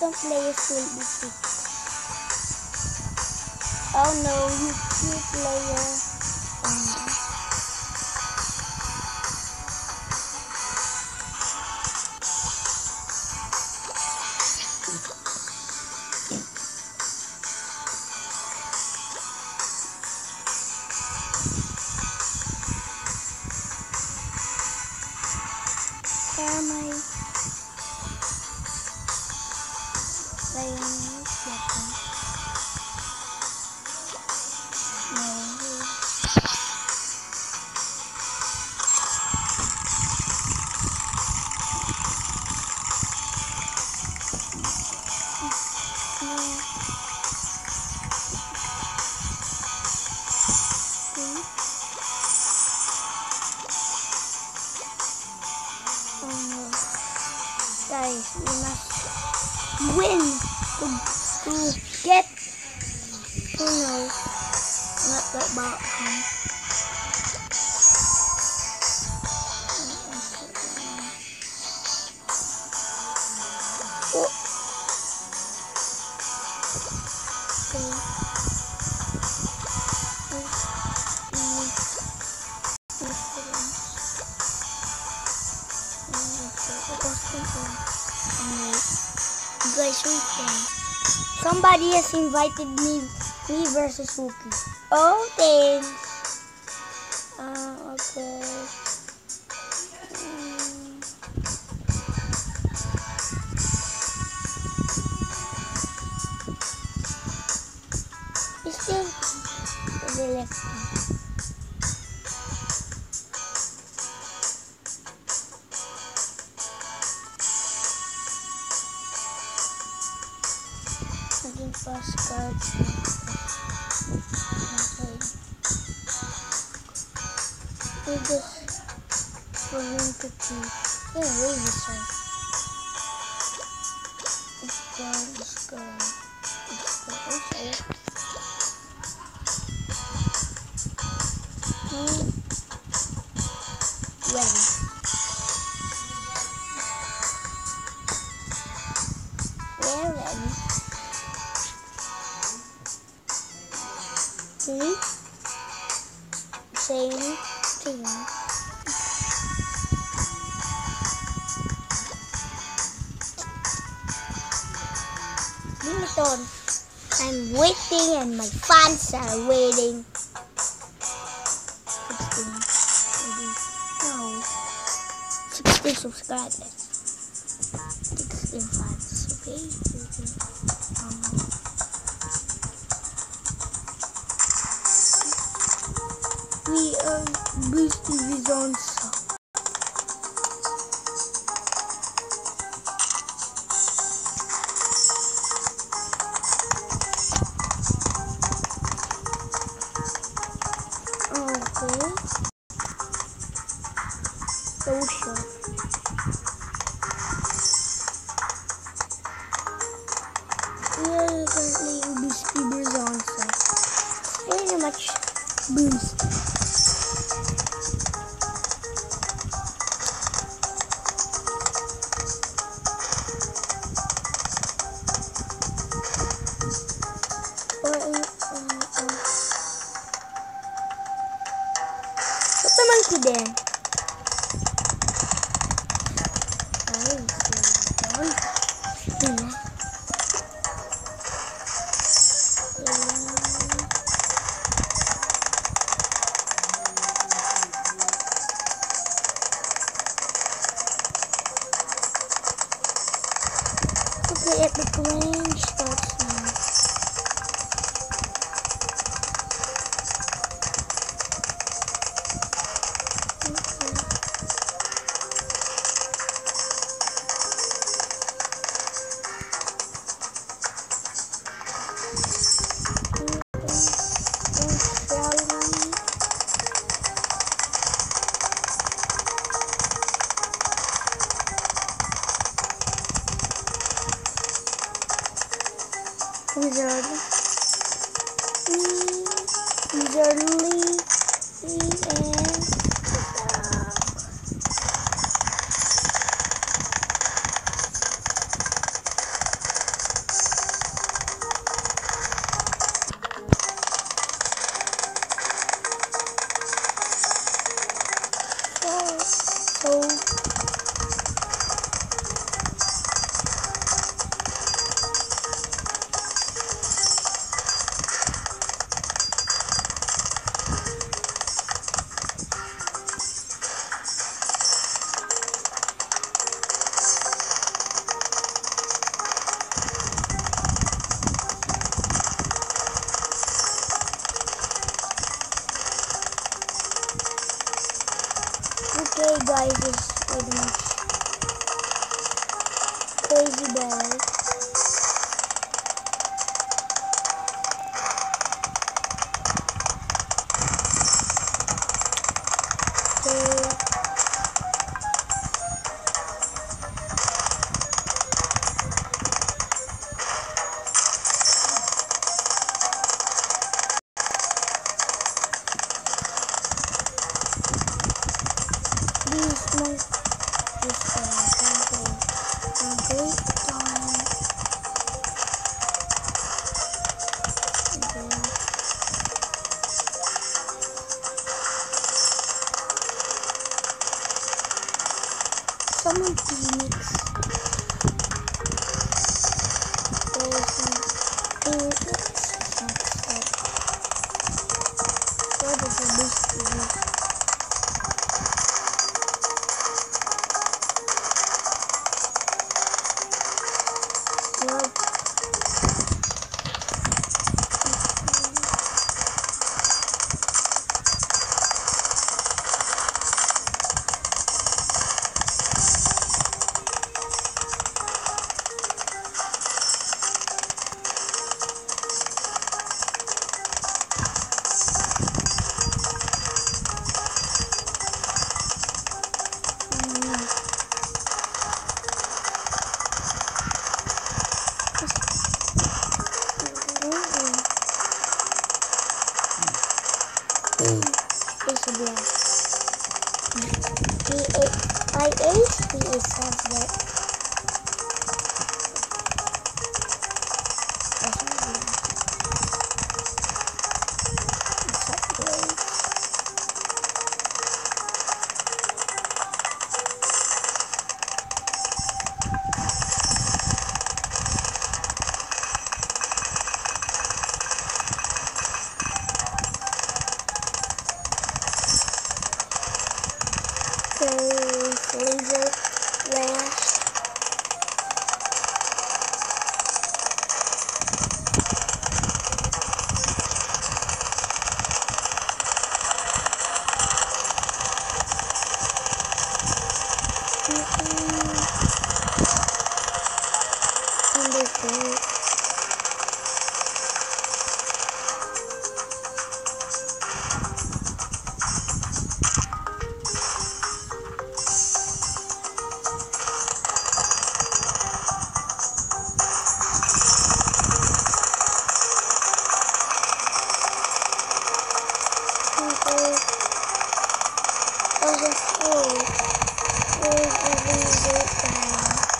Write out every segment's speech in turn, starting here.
Bottom players will be picked. Oh no, you two player. Guys, Somebody has invited me, me versus rookie. Oh, thanks. See? Same thing. Limiton. I'm waiting and my fans are waiting. 16. Maybe. No. 16 subscribers. 16 fans. Okay? Okay. Um, we are boosting results. Oh, okay. So the monkey there. Okay, at the green spots. güzeldi. I just. Someone please mix. Doesn't. Doesn't. Doesn't. Doesn't. This is be a... B-A-I-H, B-A-S-S, oh Where is the window down?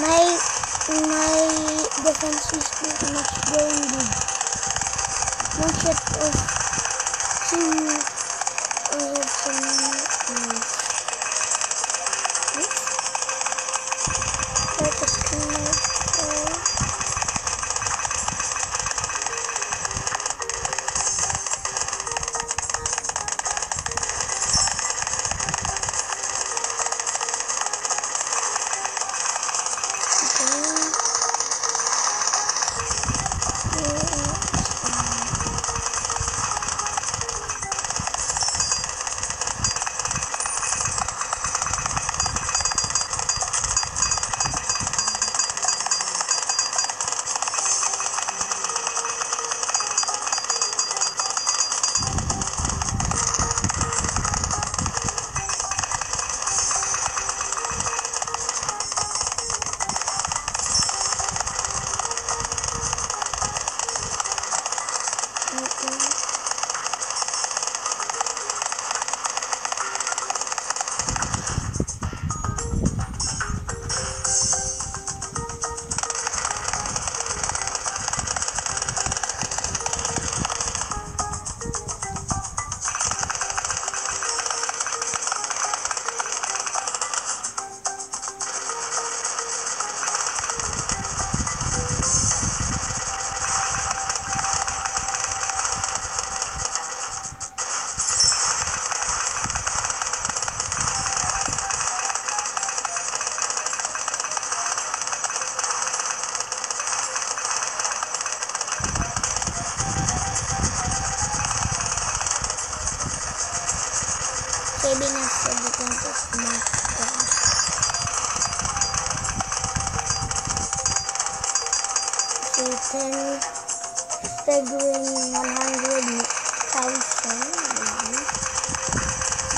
My my defense is not much going good. One shot of two I have some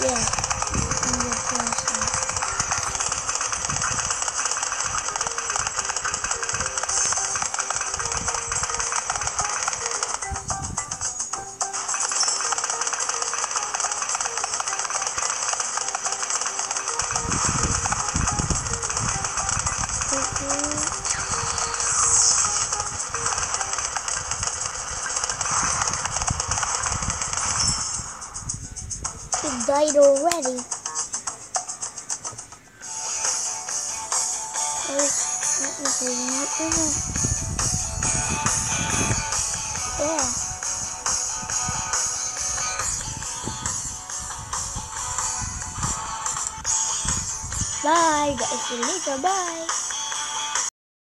Yeah. Died already. Yeah. Bye, guys. See you later. Bye.